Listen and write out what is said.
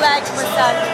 like massage.